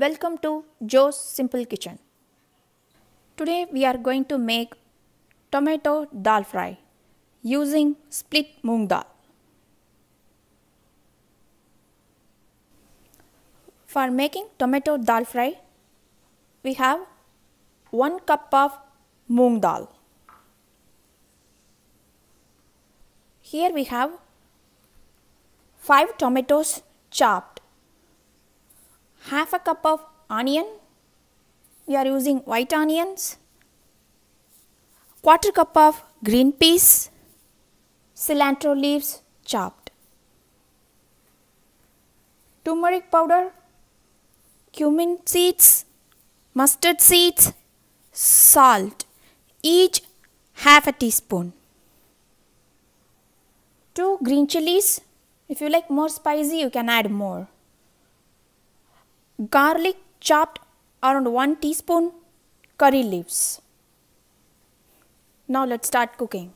Welcome to Joe's Simple Kitchen. Today we are going to make tomato dal fry using split moong dal. For making tomato dal fry, we have 1 cup of moong dal. Here we have 5 tomatoes chopped, half a cup of onion, we are using white onions, quarter cup of green peas, cilantro leaves chopped, turmeric powder, cumin seeds, mustard seeds, salt, each half a teaspoon. 2 green chilies, if you like more spicy you can add more. Garlic chopped around 1 teaspoon, curry leaves. Now let's start cooking.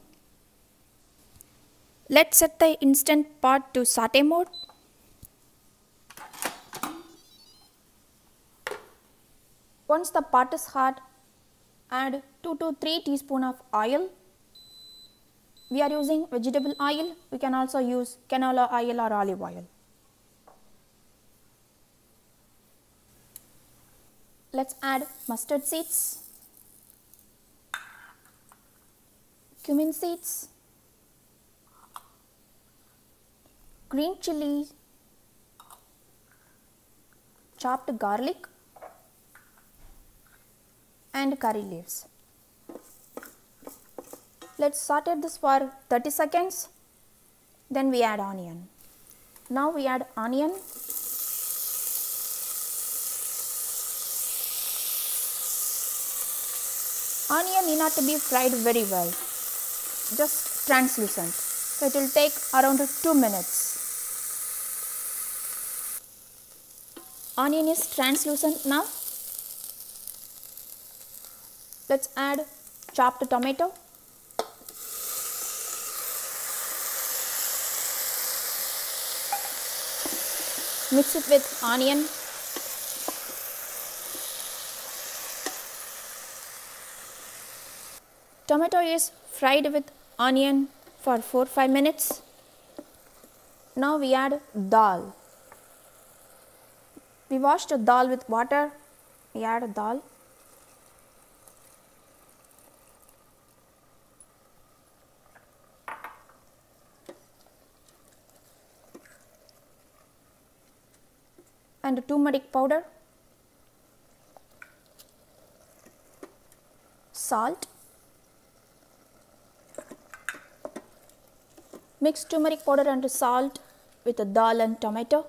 Let's set the instant pot to saute mode. Once the pot is hot, add 2 to 3 teaspoon of oil. We are using vegetable oil. We can also use canola oil or olive oil. Let's add mustard seeds, cumin seeds, green chili, chopped garlic and curry leaves. Let's saute this for 30 seconds. Then we add onion. Now we add onion. Onion need not to be fried very well, just translucent. So it will take around 2 minutes. Onion is translucent now. Let's add chopped tomato. Mix it with onion. Tomato is fried with onion for 4-5 minutes. Now we add dal. We washed the dal with water. We add dal. and turmeric powder, salt, mix turmeric powder and salt with the dal and tomato.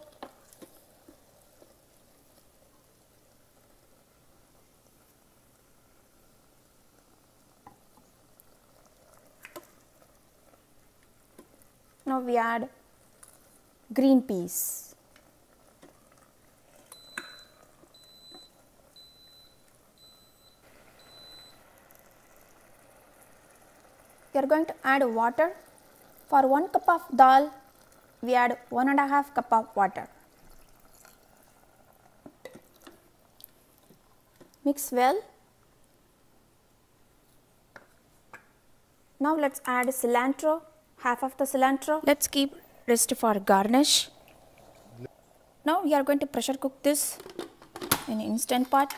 Now we add green peas. we are going to add water. For 1 cup of dal, we add 1 and a half cup of water. Mix well. Now let's add cilantro, half of the cilantro. Let's keep rest for garnish. Now we are going to pressure cook this in instant pot.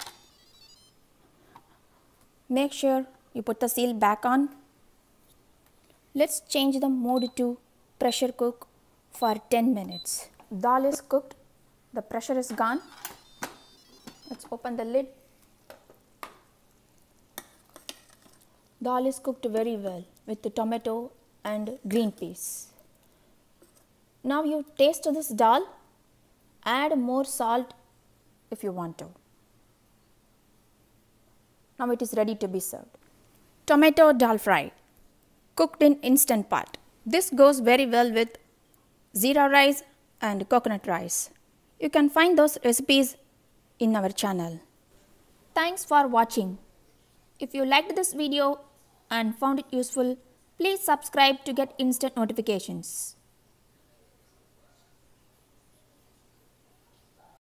Make sure you put the seal back on Let's change the mode to pressure cook for 10 minutes. Dal is cooked, the pressure is gone. Let's open the lid. Dal is cooked very well with the tomato and green peas. Now you taste this dal, add more salt if you want to. Now it is ready to be served. Tomato dal fry cooked in instant pot. This goes very well with zira rice and coconut rice. You can find those recipes in our channel. Thanks for watching. If you liked this video and found it useful, please subscribe to get instant notifications.